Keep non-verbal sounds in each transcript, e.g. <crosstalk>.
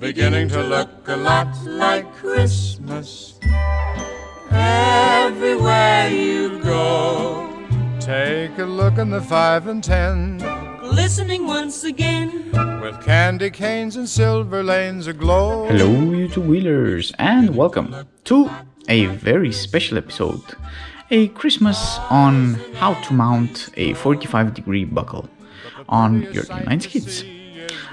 beginning to look a lot like Christmas. Everywhere you go, take a look in the five and ten. Glistening once again. With candy canes and silver lanes aglow. Hello, you two wheelers, and welcome to a very special episode a Christmas on how to mount a 45 degree buckle on your inline skates.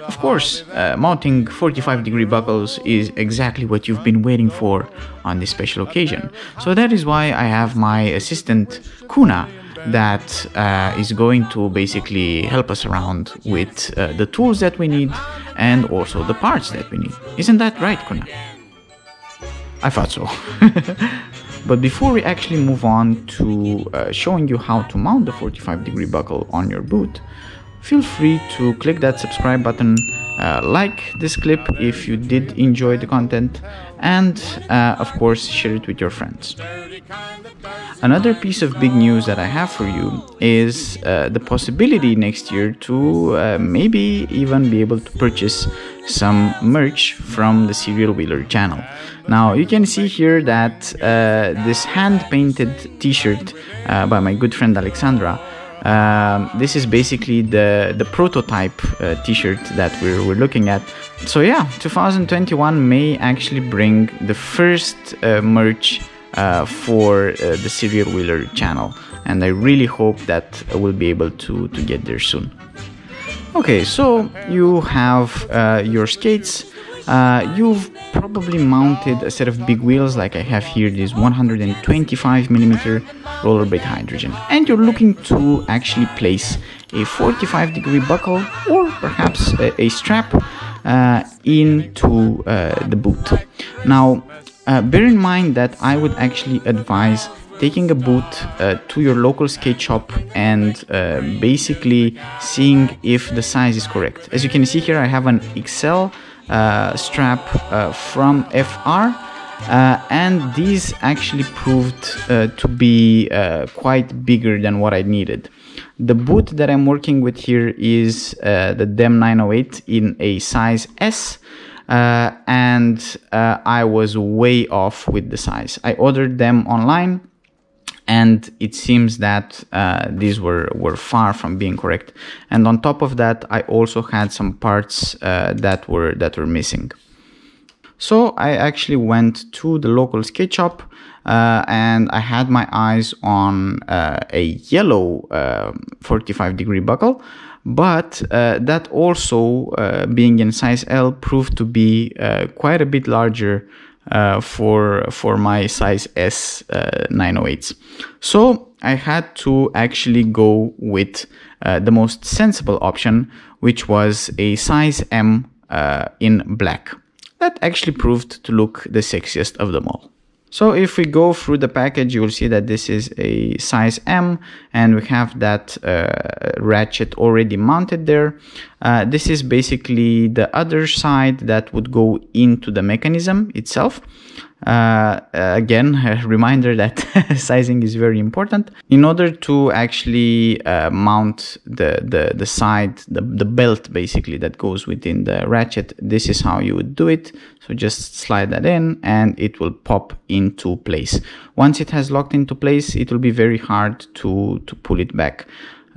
Of course, uh, mounting 45 degree buckles is exactly what you've been waiting for on this special occasion. So that is why I have my assistant Kuna that uh, is going to basically help us around with uh, the tools that we need and also the parts that we need. Isn't that right, Kuna? I thought so. <laughs> but before we actually move on to uh, showing you how to mount the 45 degree buckle on your boot, feel free to click that subscribe button, uh, like this clip if you did enjoy the content, and uh, of course share it with your friends. Another piece of big news that I have for you is uh, the possibility next year to uh, maybe even be able to purchase some merch from the Serial Wheeler channel. Now you can see here that uh, this hand painted t-shirt uh, by my good friend Alexandra um, this is basically the the prototype uh, t-shirt that we're, we're looking at. So yeah 2021 may actually bring the first uh, merch uh, for uh, the serial wheeler channel. And i really hope that we'll be able to to get there soon. Okay so you have uh, your skates. Uh, you've probably mounted a set of big wheels like I have here, this 125 millimeter rollerblade hydrogen. And you're looking to actually place a 45 degree buckle or perhaps a, a strap uh, into uh, the boot. Now, uh, bear in mind that I would actually advise taking a boot uh, to your local skate shop and uh, basically seeing if the size is correct. As you can see here, I have an XL strap uh, from FR. Uh, and these actually proved to be quite bigger than what I needed. The boot that I'm working with here is the THEM 908 in a size S. Uh, and uh, I was way off with the size. I ordered them online and it seems that uh, these were, were far from being correct. And on top of that, I also had some parts uh, that were that were missing. So I actually went to the local skate shop uh, and I had my eyes on uh, a yellow uh, 45 degree buckle, but uh, that also, being in size L, proved to be quite a bit larger uh, for for my size S uh, 908s. So I had to actually go with uh, the most sensible option, which was a size M uh, in black. That actually proved to look the sexiest of them all. So if we go through the package, you will see that this is a size M and we have that uh, ratchet already mounted there. Uh, this is basically the other side that would go into the mechanism itself. Uh, again, a reminder that <laughs> sizing is very important. In order to actually uh, mount the, the, the side, the, the belt basically that goes within the ratchet, this is how you would do it. So just slide that in and it will pop into place. Once it has locked into place, it will be very hard to, to pull it back.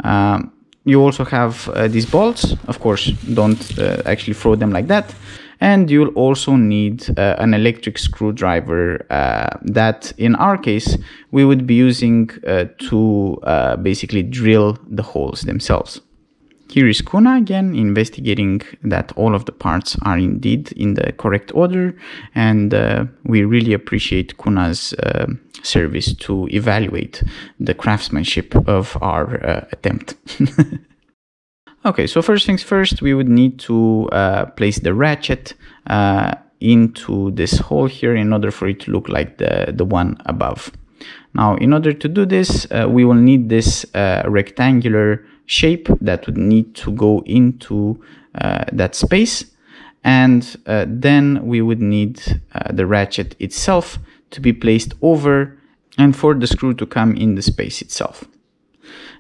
Um, you also have uh, these bolts. Of course, don't uh, actually throw them like that and you'll also need uh, an electric screwdriver uh, that in our case we would be using uh, to uh, basically drill the holes themselves. Here is Kuna again investigating that all of the parts are indeed in the correct order and uh, we really appreciate Kuna's uh, service to evaluate the craftsmanship of our attempt. <laughs> Okay, so first things first, we would need to uh, place the ratchet uh, into this hole here in order for it to look like the, the one above. Now, in order to do this, uh, we will need this uh, rectangular shape that would need to go into uh, that space. And uh, then we would need the ratchet itself to be placed over and for the screw to come in the space itself.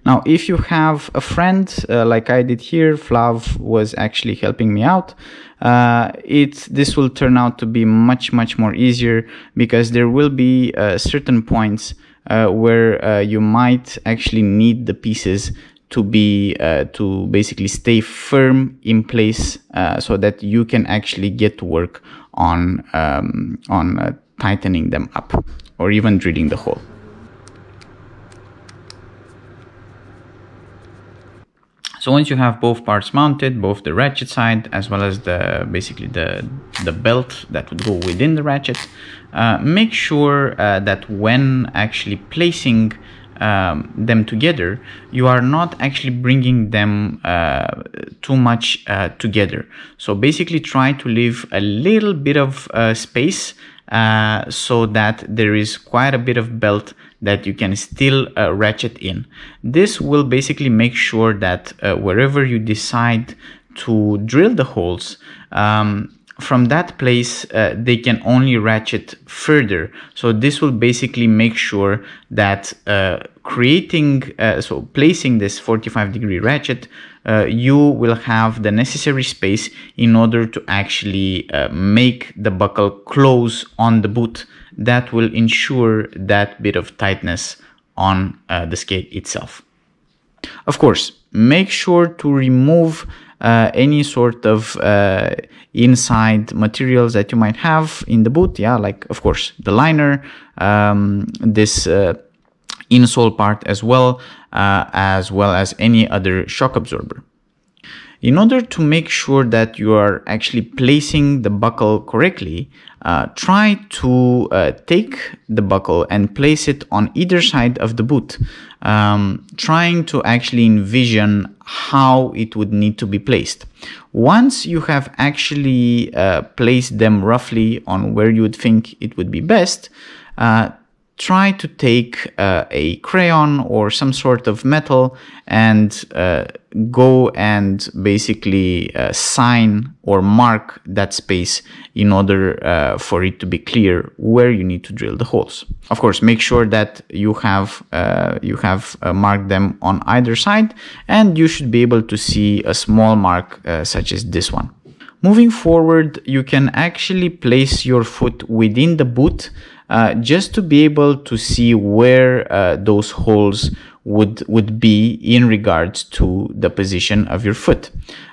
Now, if you have a friend uh, like I did here, Flav was actually helping me out. Uh, it this will turn out to be much much more easier because there will be uh, certain points uh, where uh, you might actually need the pieces to be uh, to basically stay firm in place so that you can actually get to work on um, on tightening them up or even drilling the hole. So once you have both parts mounted, both the ratchet side as well as the basically the, the belt that would go within the ratchet, uh, make sure uh, that when actually placing um, them together, you are not actually bringing them uh, too much uh, together. So basically try to leave a little bit of uh, space uh, so that there is quite a bit of belt that you can still uh, ratchet in. This will basically make sure that uh, wherever you decide to drill the holes, um, from that place uh, they can only ratchet further so this will basically make sure that uh, creating uh, so placing this 45 degree ratchet uh, you will have the necessary space in order to actually uh, make the buckle close on the boot that will ensure that bit of tightness on uh, the skate itself. Of course make sure to remove uh, any sort of uh, inside materials that you might have in the boot. Yeah like of course the liner um, this uh, insole part as well uh, as well as any other shock absorber in order to make sure that you are actually placing the buckle correctly, uh, try to uh, take the buckle and place it on either side of the boot, um, trying to actually envision how it would need to be placed. Once you have actually uh, placed them roughly on where you would think it would be best, uh, try to take uh, a crayon or some sort of metal and uh, go and basically uh, sign or mark that space in order uh, for it to be clear where you need to drill the holes. Of course, make sure that you have uh, you have uh, marked them on either side, and you should be able to see a small mark such as this one. Moving forward, you can actually place your foot within the boot uh, just to be able to see where uh, those holes would would be in regards to the position of your foot.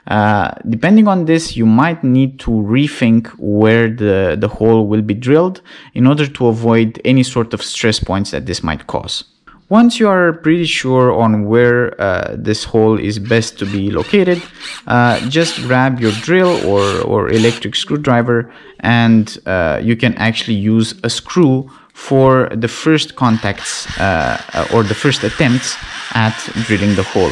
Uh, depending on this, you might need to rethink where the, the hole will be drilled in order to avoid any sort of stress points that this might cause. Once you are pretty sure on where uh, this hole is best to be located, uh, just grab your drill or, or electric screwdriver and uh, you can actually use a screw for the first contacts uh, or the first attempts at drilling the hole.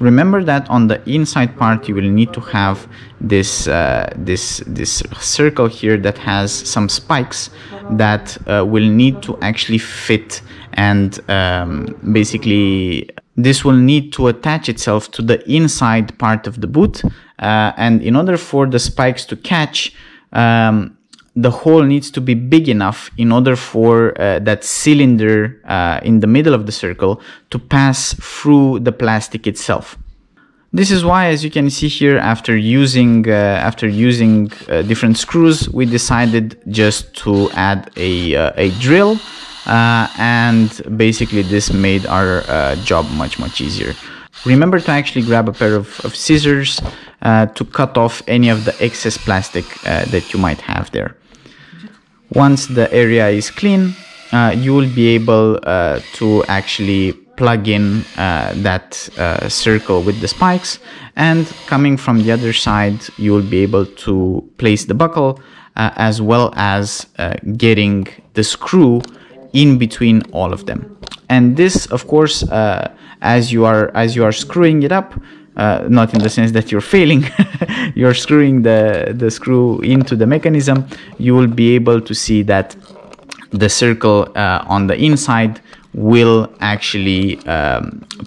Remember that on the inside part you will need to have this uh, this this circle here that has some spikes that uh, will need to actually fit and um, basically this will need to attach itself to the inside part of the boot. Uh, and in order for the spikes to catch um, the hole needs to be big enough in order for uh, that cylinder uh, in the middle of the circle to pass through the plastic itself. This is why, as you can see here, after using uh, after using uh, different screws, we decided just to add a, uh, a drill uh, and basically this made our job much much easier. Remember to actually grab a pair of, of scissors to cut off any of the excess plastic that you might have there. Once the area is clean, uh, you will be able uh, to actually plug in uh, that uh, circle with the spikes and coming from the other side you will be able to place the buckle uh, as well as uh, getting the screw in between all of them and this of course as you are as you are screwing it up uh, not in the sense that you're failing <laughs> you're screwing the the screw into the mechanism you will be able to see that the circle uh, on the inside will actually um,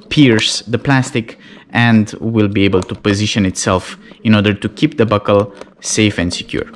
pierce the plastic and will be able to position itself in order to keep the buckle safe and secure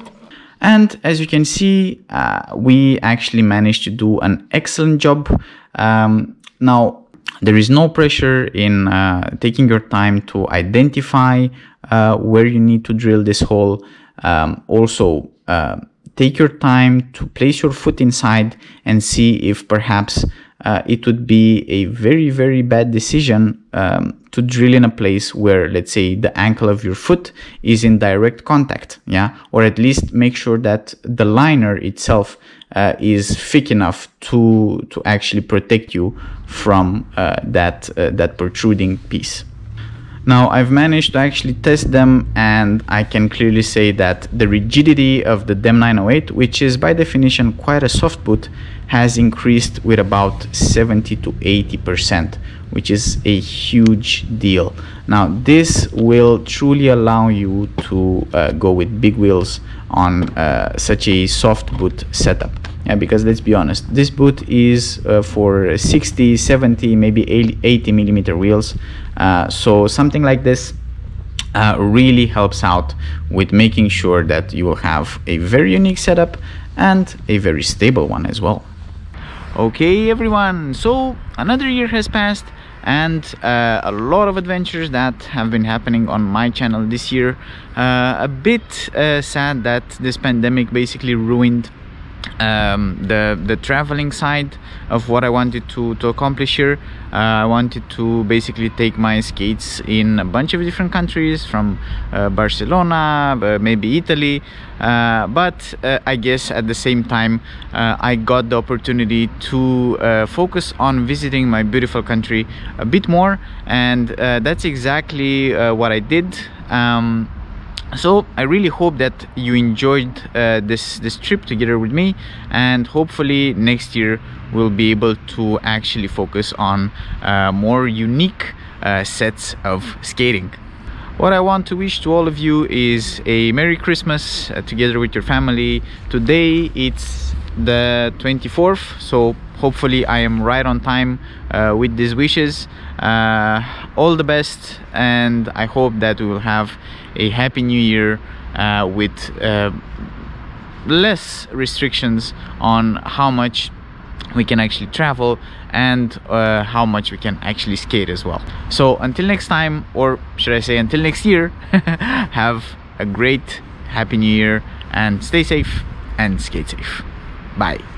And as you can see, uh, we actually managed to do an excellent job. Um, now, there is no pressure in uh, taking your time to identify uh, where you need to drill this hole. Um, also, uh, take your time to place your foot inside and see if perhaps uh, it would be a very, very bad decision um, to drill in a place where, let's say, the ankle of your foot is in direct contact. Yeah. Or at least make sure that the liner itself uh, is thick enough to, to actually protect you from uh, that, uh, that protruding piece. Now I've managed to actually test them and I can clearly say that the rigidity of the THEM 908, which is by definition quite a soft boot, has increased with about 70 to 80%, which is a huge deal. Now this will truly allow you to uh, go with big wheels on uh, such a soft boot setup. Yeah, because let's be honest, this boot is uh, for 60, 70, maybe 80 millimeter wheels. Uh, so something like this uh, really helps out with making sure that you will have a very unique setup and a very stable one as well. Okay, everyone, so another year has passed and uh, a lot of adventures that have been happening on my channel this year. Uh, a bit uh, sad that this pandemic basically ruined um, the the traveling side of what I wanted to to accomplish here. Uh, I wanted to basically take my skates in a bunch of different countries, from uh, Barcelona, uh, maybe Italy. Uh, but uh, I guess at the same time, I got the opportunity to focus on visiting my beautiful country a bit more, and that's exactly what I did. Um, so i really hope that you enjoyed uh, this this trip together with me and hopefully next year we'll be able to actually focus on uh, more unique uh, sets of skating. What i want to wish to all of you is a merry christmas uh, together with your family. Today it's the 24th so hopefully i am right on time uh, with these wishes. Uh, all the best and i hope that we will have a happy new year uh, with uh, less restrictions on how much we can actually travel and uh, how much we can actually skate as well. So until next time or should i say until next year <laughs> have a great happy new year and stay safe and skate safe. Bye